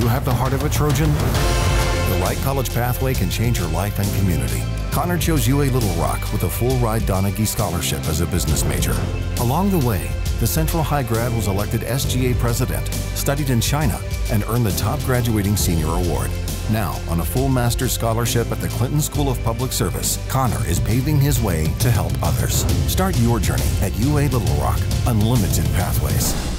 you have the heart of a Trojan? The right college pathway can change your life and community. Connor chose UA Little Rock with a full ride Donaghey scholarship as a business major. Along the way, the Central High grad was elected SGA president, studied in China, and earned the top graduating senior award. Now, on a full master's scholarship at the Clinton School of Public Service, Connor is paving his way to help others. Start your journey at UA Little Rock. Unlimited pathways.